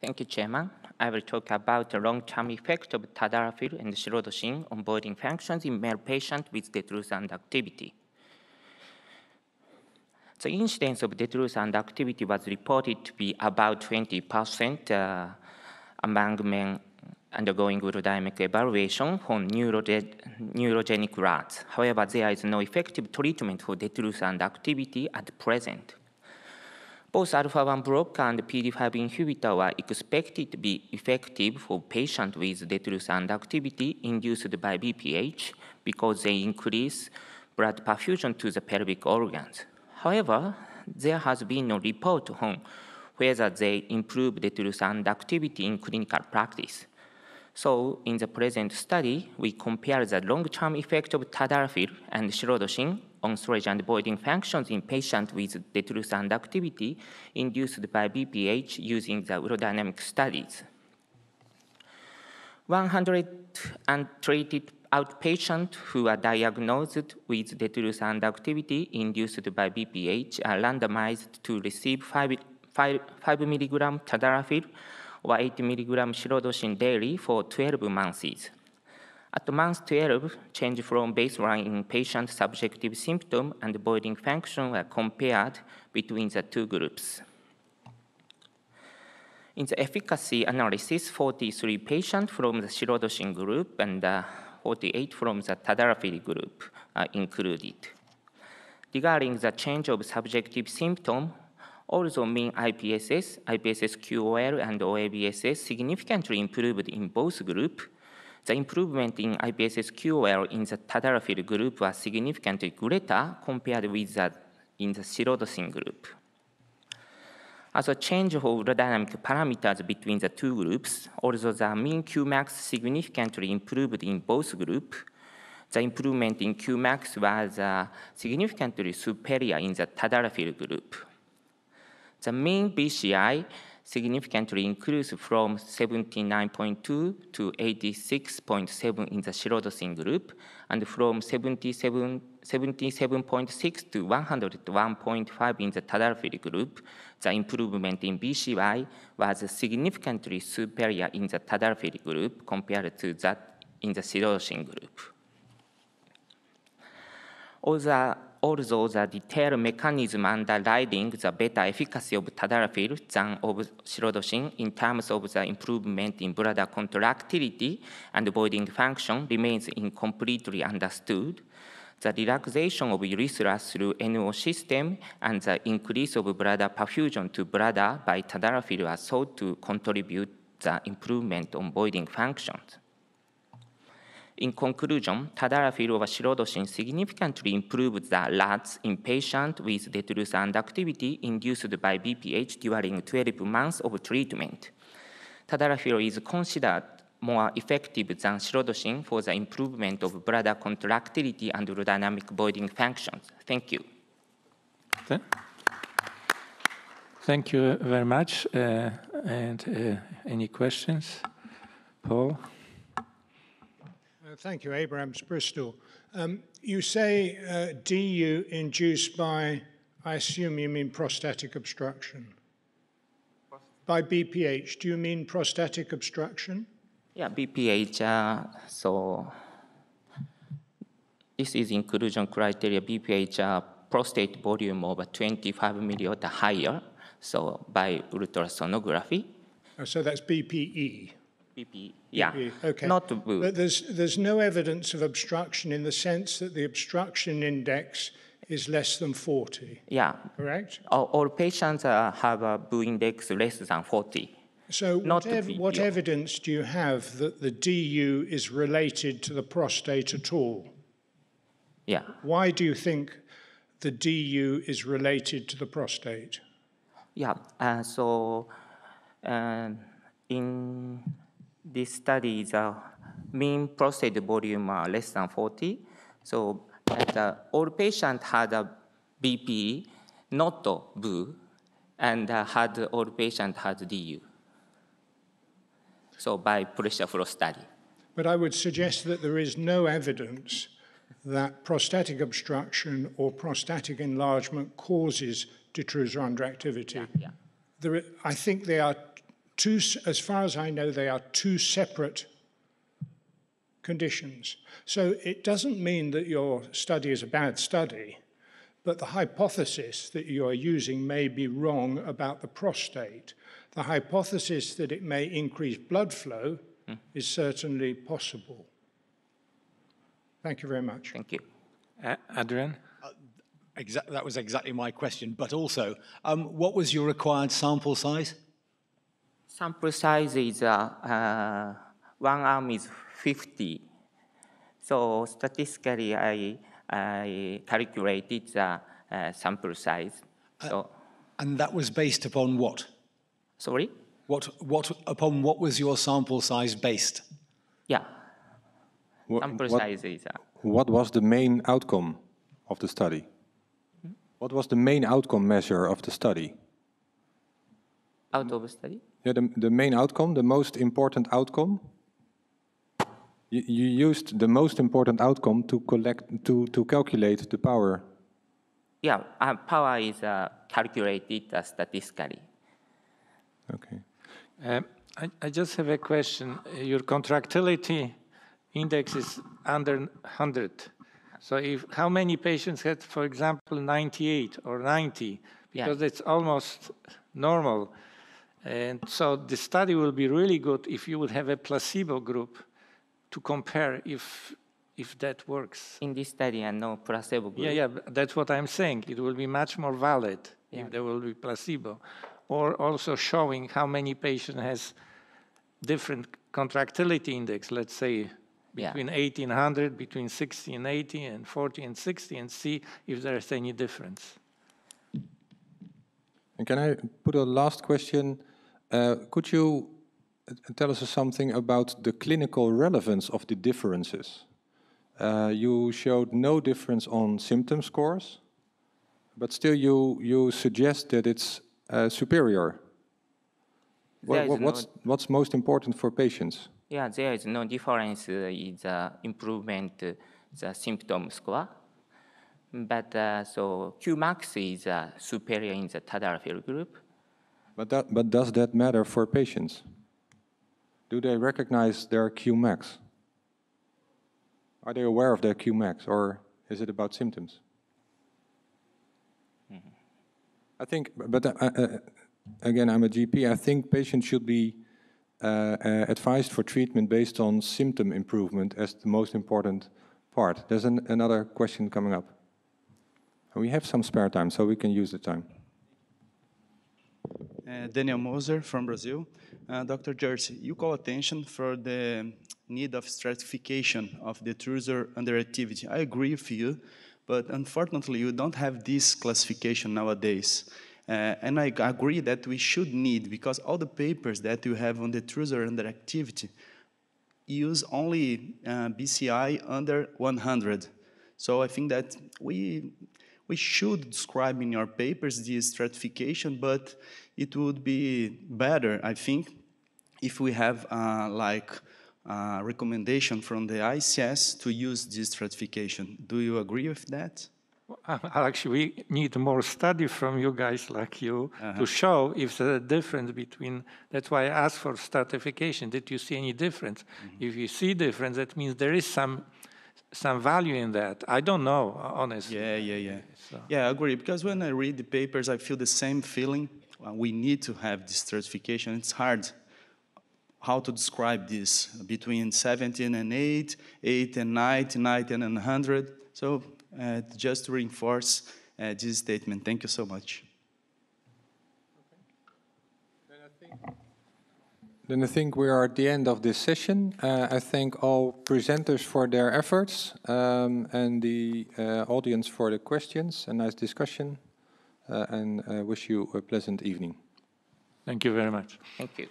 Thank you, Chairman. I will talk about the long-term effect of tadalafil and silodosin on voiding functions in male patients with detrusor underactivity. The incidence of detrusor underactivity was reported to be about 20% uh, among men undergoing urodynamic evaluation for neurogenic LUTS. However, there is no effective treatment for detrusor underactivity at present. Both alpha-1 blocker and PDE-5 inhibitor are expected to be effective for patients with detrusor underactivity induced by BPH because they increase blood perfusion to the pelvic organs. However, there has been no report on whether they improve detrusor underactivity in clinical practice. So in the present study, we compare the long-term effect of tadalafil and silodosin on storage and voiding functions in patients with detrusor underactivity induced by BPH using the urodynamic studies. 100 untreated outpatients who are diagnosed with detrusor underactivity induced by BPH are randomized to receive 5, 5, 5 milligram tadalafil or 80 milligram silodosin daily for 12 months. At month 12, change from baseline in patient subjective symptom and voiding function were compared between the two groups. In the efficacy analysis, 43 patients from the silodosin group and uh, 48 from the tadalafil group are included. Regarding the change of subjective symptom, although mean IPSS, IPSS-QOL, and OABSS significantly improved in both groups, the improvement in IPSS-QOL in the tadalafil group was significantly greater compared with that in the silodosin group. As a change of dynamic parameters between the two groups, although the mean Qmax significantly improved in both groups, the improvement in Qmax was uh, significantly superior in the tadalafil group. The mean BCI significantly increased from 79.2 to 86.7 in the silodosin group, and from 77, 77.6 to 101.5 in the tadalafil group. The improvement in BCI was significantly superior in the tadalafil group compared to that in the silodosin group. Although although the detailed mechanism underlying the better efficacy of tadalafil than of silodosin in terms of the improvement in bladder contractility and voiding function remains incompletely understood, the relaxation of urethra through NO system and the increase of bladder perfusion to bladder by tadalafil are thought to contribute the improvement on voiding functions. In conclusion, over silodosin significantly improved the RADS in patients with detrusor underactivity induced by BPH during 12 months of treatment. Tadalafil is considered more effective than silodosin for the improvement of bladder contractility and urodynamic voiding functions. Thank you. Thank you very much. Uh, and uh, any questions? Paul? Thank you, Abrams Bristol. Um, you say uh, DU induced by, I assume you mean prostatic obstruction. By BPH, do you mean prostatic obstruction? Yeah, BPH. Uh, so this is inclusion criteria. BPH uh, prostate volume over 25 milliliter higher. So by ultrasonography. Oh, so that's BPE. BP, yeah, okay. not to BOO. But there's, there's no evidence of obstruction in the sense that the obstruction index is less than 40. Yeah. Correct? All, all patients uh, have a BOO index less than 40. So not what, ev what evidence do you have that the DU is related to the prostate at all? Yeah. Why do you think the DU is related to the prostate? Yeah, uh, so uh, in this study is a mean prostate volume uh, less than 40. So uh, all patients had a BP, not BOO, and uh, had all patients had DU. So by pressure flow study. But I would suggest that there is no evidence that prostatic obstruction or prostatic enlargement causes detrusor underactivity. Yeah, yeah. There, I think they are two, as far as I know, they are two separate conditions. So it doesn't mean that your study is a bad study, but the hypothesis that you are using may be wrong about the prostate. The hypothesis that it may increase blood flow is certainly possible. Thank you very much. Thank you. A- Adrian? Exa- that was exactly my question. But also, um, what was your required sample size? Sample size is, uh, uh, one arm is 50. So statistically, I, I calculated the uh, sample size. So, And that was based upon what? sorry? What, what, upon what was your sample size based? Yeah, Wha- sample what, size is, uh, what was the main outcome of the study? What was the main outcome measure of the study? Out of study. Yeah, the, the main outcome, the most important outcome. You, you used the most important outcome to collect to, to calculate the power. Yeah, uh, power is uh, calculated uh, statistically. Okay. Um, I, I just have a question. Uh, Your contractility index is under 100. So if, how many patients had, for example, 98 or 90? Yeah. Because it's almost normal. And so the study will be really good if you would have a placebo group to compare if, if that works. In this study, and no placebo group. Yeah, yeah, that's what I'm saying. It will be much more valid Yeah. if there will be placebo. Or also showing how many patient has different contractility index, let's say Yeah. between 80 and 100, between 60 and 80, and 40 and 60, and see if there's any difference. And can I put a last question? Uh, could you uh, tell us something about the clinical relevance of the differences? Uh, you showed no difference on symptom scores, but still you, you suggest that it's uh, superior. What, what, what's, what's most important for patients? Yeah, there is no difference uh, in the improvement, the symptom score. But uh, so Qmax is uh, superior in the tadalafil group. But, that, but does that matter for patients? Do they recognize their Qmax? Are they aware of their Qmax, or is it about symptoms? I think, but uh, uh, again, I'm a GP. I think patients should be uh, uh, advised for treatment based on symptom improvement as the most important part. There's an, another question coming up. We have some spare time, so we can use the time. Uh, Daniel Moser from Brazil. Uh, Dr. Jersey, you call attention for the need of stratification of detrusor underactivity. I agree with you, but unfortunately, you don't have this classification nowadays. Uh, and I agree that we should need, because all the papers that you have on detrusor underactivity use only uh, BCI under 100. So I think that we we should describe in our papers this stratification, but it would be better, I think, if we have uh, like uh, recommendation from the ICS to use this stratification. Do you agree with that? Actually, we need more study from you guys like you to show if there's a difference between. That's why I asked for stratification. Did you see any difference? If you see difference, that means there is some some value in that. I don't know, honestly. Yeah, yeah, yeah. Yeah, I agree. Because when I read the papers, I feel the same feeling. Uh, we need to have this stratification. It's hard how to describe this between 17 and 8, 8 and 90, 90 and 100. So uh, just to reinforce uh, this statement, thank you so much. Then I think we are at the end of this session. Uh, I thank all presenters for their efforts um, and the uh, audience for the questions. A nice discussion, uh, and uh, wish you a pleasant evening. Thank you very much. Thank you.